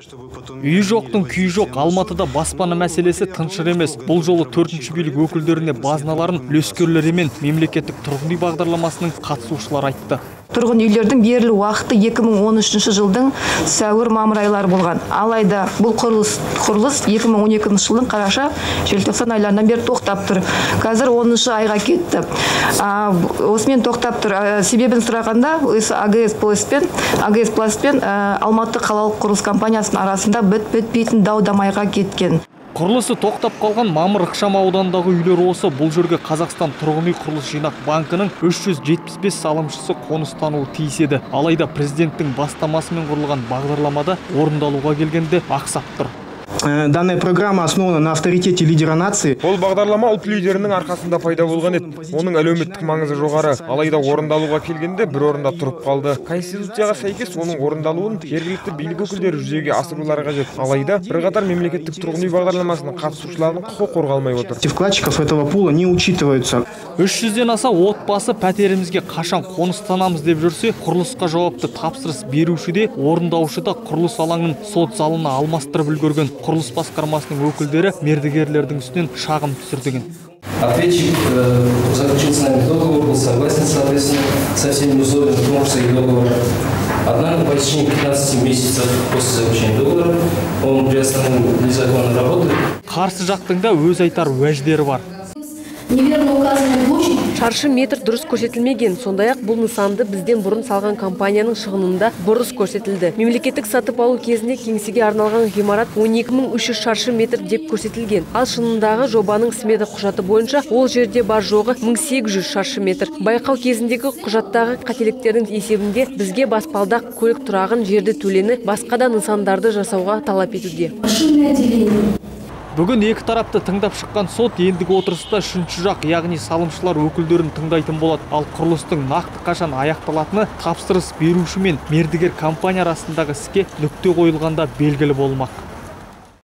үй жоқтың күйі жоқ алматыда баспана мәселесі тыншыр емес. Бұл жолы төртінші билік өкілдеріне базыналарын үлескерлері мен мемлекеттік тұрғын үй бағдарламасының қатысушылары айтты. Тұрғын үйлердің берілу уақыты 2013 жылдың сәуір мамыр айлары болған. Алайда бұл құрылыс құрылыс 2012 жылдың қараша желтоқсан айларынан бері тоқтап тұр. Қазір 10 айға кетті. А, осымен тоқтап тұр. Себебін сұрағанда агс пласпен агс пласпен алматы қалалық құрылыс компаниясының арасында біт бітпейтін дау дамайға кеткен. Құрылысы тоқтап қалған мамыр ықшам ауданындағы үйлер осы. Бұл жерге қазақстан тұрғын үй құрылыс жинақ банкінің 375 салымшысы қоныстануы тиіс еді. Алайда президенттің бастамасымен құрылған бағдарламада орындалуға келгенде ақсап тұр. Данная программа основана на авторитете лидера нации. Бұл бағдарлама ұлт лидерінің арқасында пайда болған еді. Оның әлеуметтік маңызы жоғары. Алайда орындалуға келгенде бір орында тұрып қалды. Конституцияға сәйкес оның орындалуын жергілікті билік өкілдері жүзеге асырулары қажет. Алайда бірқатар мемлекеттік тұрғын үй бағдарламасының қатысушыларының құқығы қорғалмай отыр. Вкладчиков этого пула не учитываются. Үш жүзден аса отбасы пәтерімізге қашан қоныстанамыз деп жүрсе құрылысқа жауапты тапсырыс беруші де орындаушы да құрылыс алаңын сот залына алмастырып үлгерген. Құрылыс басқармасының өкілдері мердігерлердің үстінен шағым түсірдіген Ответчик э, заключил с нами договор, был согласен, соответственно, со всеми условиями конкурса и договора. Однако по течение 15 месяцев после заключения договора он приостановил незаконно работы. Қарсы жақтың да өз айтар уәждері бар. Шаршы метр дұрыс көрсетілмеген. Сондай ақ бұл нысанды бізден бұрын салған компанияның шығынында бұрыс көрсетілді. Мемлекеттік сатып алу кезінде кеңсеге арналған ғимарат 12300 шаршы метр деп көрсетілген. Ал шынындағы жобаның смета құжаты бойынша ол жерде бар жоғы 1800 шаршы метр. Байқау кезіндегі құжаттағы қателіктердің есебінде бізге баспалдақ көлік тұрағын жерді төлені басқа да нысандарды жасауға талап етуде. Бүгін екі тарапты тыңдап шыққан сот ендігі отырыста үшінші жақ яғни салымшылар өкілдерін тыңдайтын болады. Ал құрылыстың нақты қашан аяқталатыны тапсырыс беруші мен мердігер компания арасындағы іске нүкте қойылғанда белгілі болмақ.